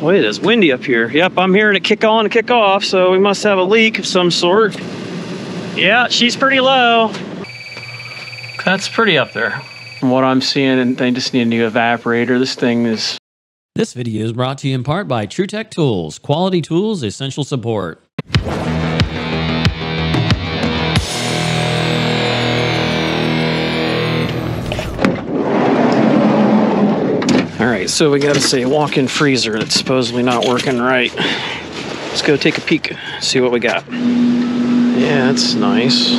Boy, it is windy up here. Yep, I'm hearing it kick on and kick off, so we must have a leak of some sort. Yeah, she's pretty low. That's pretty up there. From what I'm seeing, and they just need a new evaporator. This thing is This video is brought to you in part by TruTech Tools, quality tools, essential support. All right, so we got to say walk-in freezer that's supposedly not working right. Let's go take a peek, see what we got. Yeah, it's nice.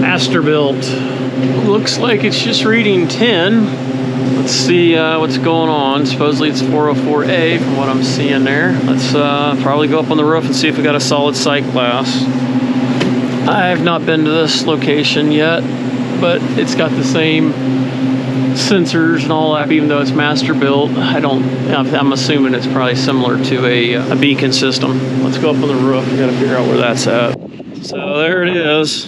Master-Bilt. Looks like it's just reading 10. Let's see uh, what's going on. Supposedly it's 404A from what I'm seeing there. Let's uh, probably go up on the roof and see if we got a solid sight glass. I've not been to this location yet, but it's got the same sensors and all that, even though it's Master-Bilt. I don't, I'm assuming it's probably similar to a, a beacon system. Let's go up on the roof. We gotta figure out where that's at. So there it is.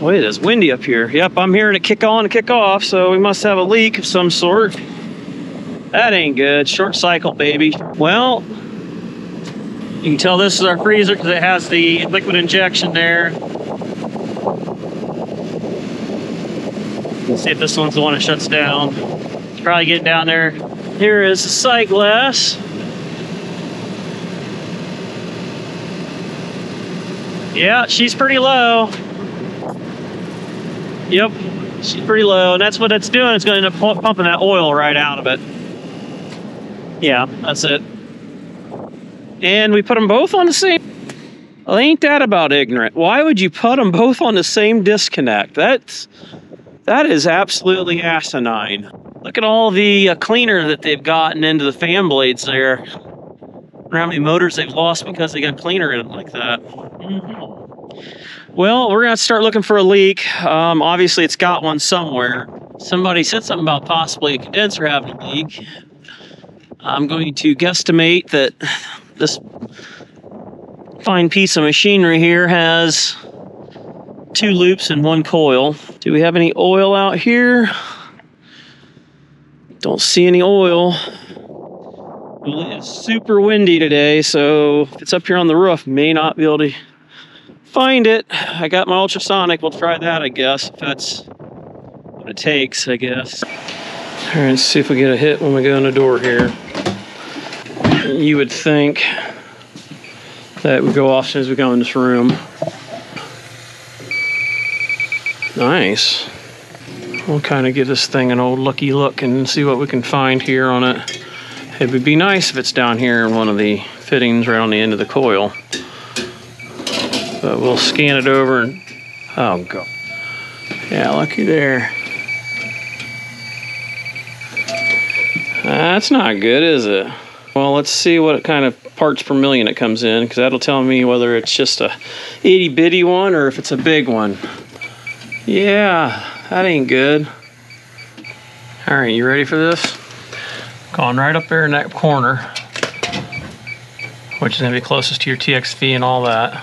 Boy, it is windy up here. Yep, I'm hearing it kick on and kick off, so we must have a leak of some sort. That ain't good. Short cycle, baby. Well, you can tell this is our freezer because it has the liquid injection there. Let's see if this one's the one that shuts down. It's probably getting down there. Here is the sight glass. Yeah, she's pretty low. Yep, she's pretty low, and that's what it's doing. It's going to pumping that oil right out of it. Yeah, that's it. And we put them both on the same. Well, ain't that about ignorant? Why would you put them both on the same disconnect? That's that is absolutely asinine. Look at all the uh, cleaner that they've gotten into the fan blades there. How many motors they've lost because they got cleaner in it like that. Well, we're gonna start looking for a leak. Um, obviously, it's got one somewhere. Somebody said something about possibly a condenser having a leak. I'm going to guesstimate that this fine piece of machinery here has two loops and one coil. Do we have any oil out here? Don't see any oil. Well, it's super windy today, so if it's up here on the roof, may not be able to find it. I got my ultrasonic. We'll try that, I guess, if that's what it takes, I guess. All right, let's see if we get a hit when we go in the door here. You would think that would go off as soon as we go in this room. Nice. We'll kind of give this thing an old looky look and see what we can find here on it. It would be nice if it's down here in one of the fittings right on the end of the coil. But we'll scan it over and, oh god. Yeah, lucky there. That's not good, is it? Well, let's see what kind of parts per million it comes in, because that'll tell me whether it's just a itty bitty one or if it's a big one. Yeah, that ain't good. All right, you ready for this? Going right up there in that corner, which is gonna be closest to your TXV and all that.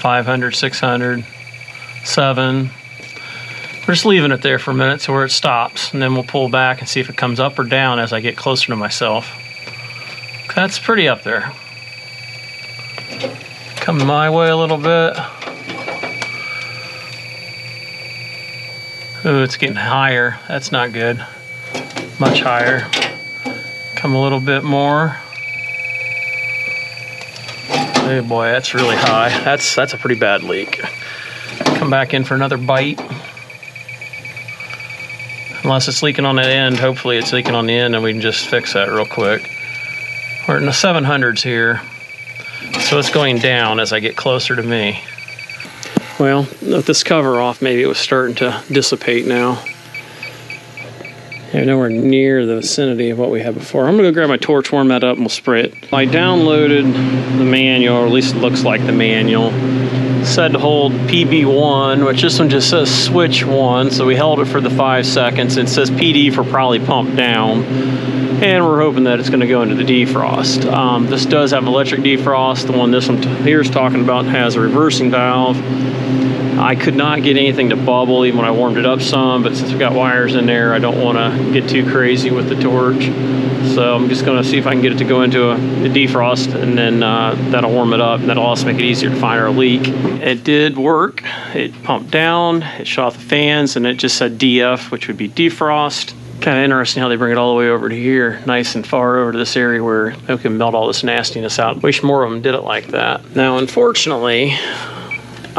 Five hundred, six hundred, seven. We're just leaving it there for a minute to where it stops, and then we'll pull back and see if it comes up or down as I get closer to myself. That's pretty up there. Come my way a little bit. Ooh, it's getting higher. That's not good. Much higher. Come a little bit more. Oh boy, that's really high. That's that's a pretty bad leak. Come back in for another bite. Unless it's leaking on the end, hopefully it's leaking on the end and we can just fix that real quick. We're in the 700s here. So it's going down as I get closer to me. Well, with this cover off, maybe it was starting to dissipate now. Yeah, nowhere near the vicinity of what we had before. I'm gonna go grab my torch, warm that up, and we'll spray it. I downloaded the manual, or at least it looks like the manual. Said to hold PB1, which this one just says switch one, so we held it for the five seconds. It says PD for probably pump down. and we're hoping that it's going to go into the defrost. Um, this does have electric defrost. The one this one here is talking about has a reversing valve. I could not get anything to bubble even when I warmed it up some, but since we've got wires in there, I don't want to get too crazy with the torch. So I'm just going to see if I can get it to go into a, a defrost, and then uh, that'll warm it up, and that'll also make it easier to find our leak. It did work. It pumped down, it off the fans, and it just said DF, which would be defrost kind of interesting how they bring it all the way over to here, nice and far over to this area where they can melt all this nastiness out. Wish more of them did it like that. Now, unfortunately,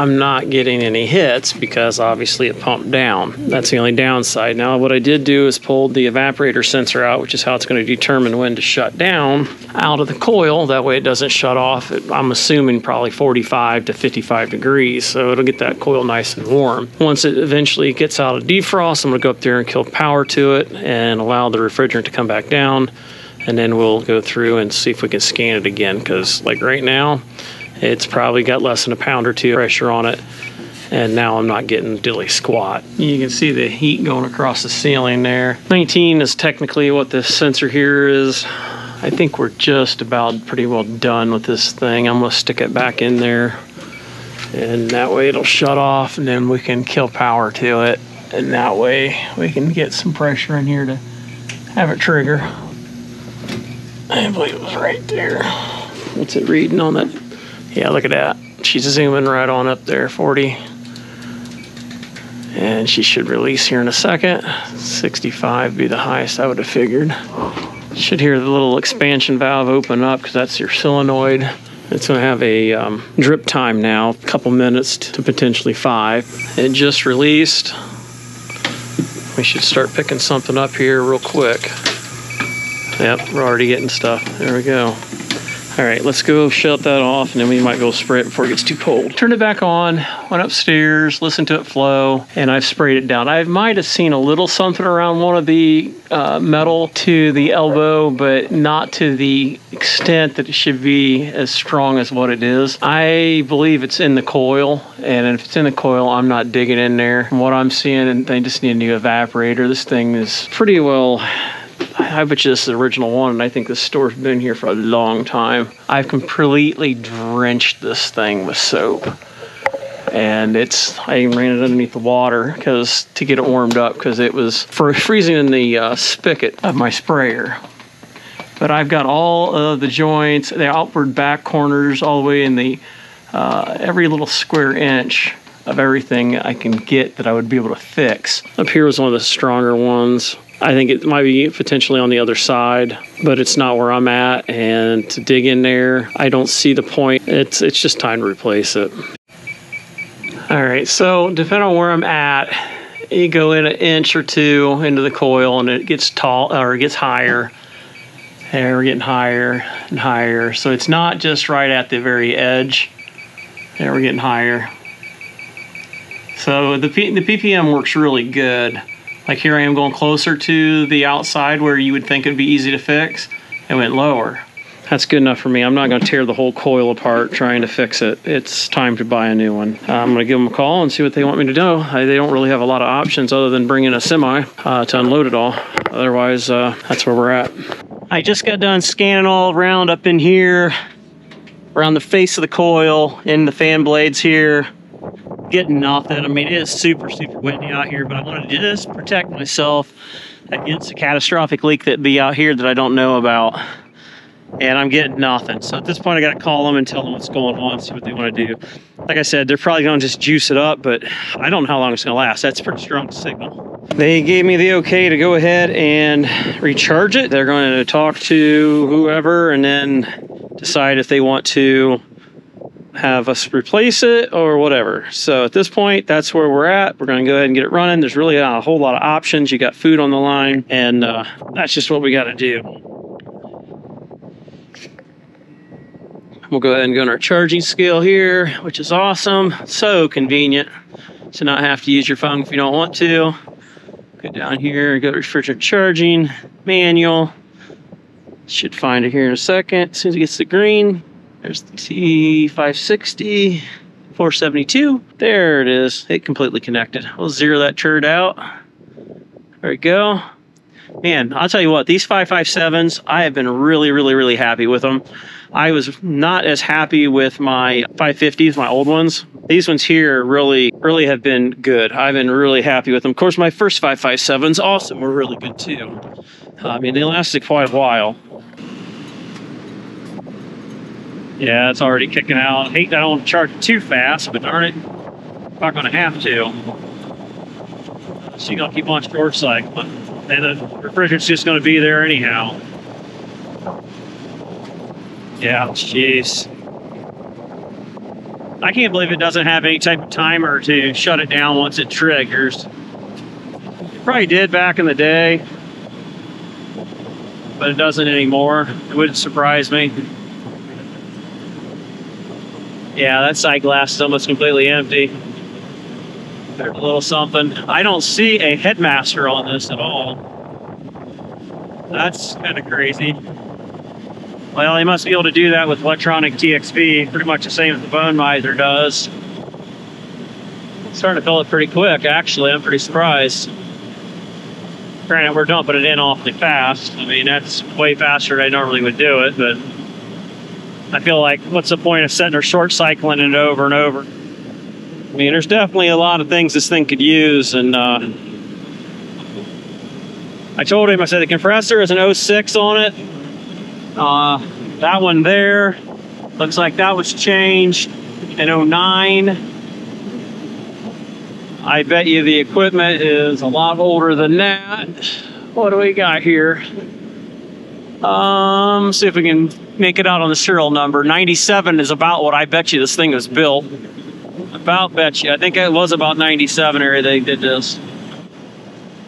I'm not getting any hits because obviously it pumped down. That's the only downside. Now, what I did do is pulled the evaporator sensor out, which is how it's going to determine when to shut down, out of the coil. That way it doesn't shut off. I'm assuming probably 45 to 55 degrees, so it'll get that coil nice and warm. Once it eventually gets out of defrost, I'm going to go up there and kill power to it and allow the refrigerant to come back down. And then we'll go through and see if we can scan it again because, like right now, it's probably got less than a pound or two pressure on it. And now I'm not getting dilly squat. You can see the heat going across the ceiling there. 19 is technically what this sensor here is. I think we're just about pretty well done with this thing. I'm gonna stick it back in there and that way it'll shut off and then we can kill power to it. And that way we can get some pressure in here to have it trigger. I believe it was right there. What's it reading on that yeah, look at that. She's zooming right on up there, 40. And she should release here in a second. 65 be the highest I would have figured. Should hear the little expansion valve open up because that's your solenoid. It's going to have a um, drip time now, a couple minutes to potentially five. It just released. We should start picking something up here real quick. Yep, we're already getting stuff. There we go. All right, let's go shut that off and then we might go spray it before it gets too cold. Turned it back on, went upstairs, listened to it flow, and I've sprayed it down. I might have seen a little something around one of the uh, metal to the elbow, but not to the extent that it should be as strong as what it is. I believe it's in the coil, and if it's in the coil, I'm not digging in there. From what I'm seeing, and they just need a new evaporator. This thing is pretty well I bet you this is the original one, and I think this store's been here for a long time. I've completely drenched this thing with soap. And it's, I ran it underneath the water because to get it warmed up because it was for freezing in the uh, spigot of my sprayer. But I've got all of the joints, the outward back corners, all the way in the uh, every little square inch of everything I can get that I would be able to fix. Up here was one of the stronger ones. I think it might be potentially on the other side, but it's not where I'm at. And to dig in there, I don't see the point. It's it's just time to replace it. All right, so depending on where I'm at, you go in an inch or two into the coil, and it gets tall or it gets higher. And we're getting higher and higher. So it's not just right at the very edge. And we're getting higher. So the P- the ppm works really good. Like here I am going closer to the outside where you would think it'd be easy to fix. It went lower. That's good enough for me. I'm not going to tear the whole coil apart trying to fix it. It's time to buy a new one. Uh, I'm going to give them a call and see what they want me to do. I, they don't really have a lot of options other than bringing a semi uh, to unload it all. Otherwise, uh, that's where we're at. I just got done scanning all around up in here, around the face of the coil, in the fan blades here, getting nothing. I mean, it is super, super windy out here, but I wanted to just protect myself against a catastrophic leak that'd be out here that I don't know about. And I'm getting nothing. So at this point, I got to call them and tell them what's going on, see what they want to do. Like I said, they're probably going to just juice it up, but I don't know how long it's going to last. That's a pretty strong signal. They gave me the okay to go ahead and recharge it. They're going to talk to whoever and then decide if they want to have us replace it or whatever. So at this point, that's where we're at. We're going to go ahead and get it running. There's really not a whole lot of options. You got food on the line, and uh, that's just what we got to do. We'll go ahead and go on our charging scale here, which is awesome. So convenient to not have to use your phone if you don't want to. Go down here, go to refrigerant charging, manual. Should find it here in a second. As soon as it gets the green, there's the T560, 472. There it is. It completely connected. We'll zero that turd out. There we go. man, I'll tell you what, these 557s, I have been really, really, really happy with them. I was not as happy with my 550s, my old ones. These ones here really, really have been good. I've been really happy with them. Of course, my first 557s also were really good too. I mean, they lasted quite a while. Yeah, it's already kicking out. Hate that I don't charge too fast, but darn it, not going to have to. You're going to keep on short cycle, And the refrigerant's just going to be there anyhow. Yeah, jeez. I can't believe it doesn't have any type of timer to shut it down once it triggers. It probably did back in the day, but it doesn't anymore. It wouldn't surprise me. Yeah, that sight glass is almost completely empty. There's a little something. I don't see a headmaster on this at all. That's kind of crazy. Well, they must be able to do that with electronic TXV, pretty much the same as the Bone Miser does. Starting to fill it pretty quick, actually. I'm pretty surprised. Granted, we're dumping it in awfully fast. I mean, that's way faster than I normally would do it, but I feel like what's the point of sitting there short cycling it over and over? I mean, there's definitely a lot of things this thing could use, and uh, I told him, I said the compressor is an 06 on it. Uh, that one there looks like that was changed in 09. I bet you the equipment is a lot older than that. What do we got here? Um, see if we can make it out on the serial number. 97 is about what I bet you this thing was built. About bet you. I think it was about 97 area they did this.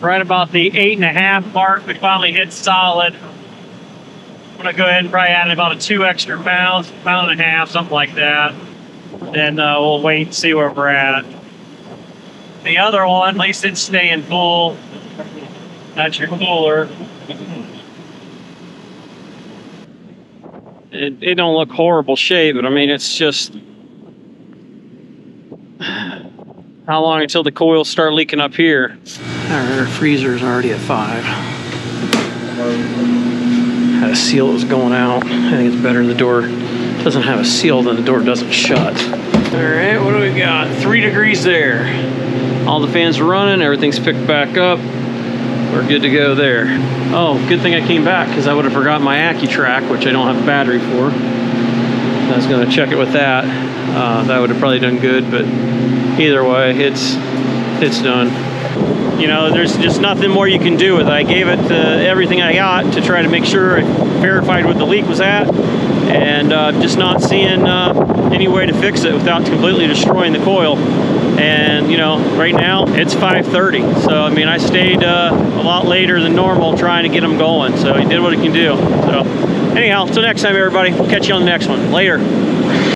Right about the eight and a half mark, we finally hit solid. I'm gonna go ahead and probably add about a two extra pounds, pound and a half, something like that. Then uh, we'll wait and see where we're at. The other one, at least it's staying full. That's your cooler. It, it don't look horrible shape, but I mean it's just how long until the coils start leaking up here? Our freezer's already at five. Had a seal that was going out. I think it's better the door doesn't have a seal than the door doesn't shut. All right, what do we got? Three degrees there. All the fans are running, everything's picked back up. We're good to go there. Oh, good thing I came back because I would have forgotten my AccuTrak, which I don't have a battery for. I was going to check it with that. Uh, that would have probably done good, but either way, it's it's done. You know, there's just nothing more you can do with it. I gave it uh, everything I got to try to make sure I verified what the leak was at, and uh, just not seeing uh, any way to fix it without completely destroying the coil. And you know, right now it's 5:30, so I mean, I stayed uh, a lot later than normal trying to get them going. So he did what he can do. So anyhow, till next time, everybody. We'll catch you on the next one. Later.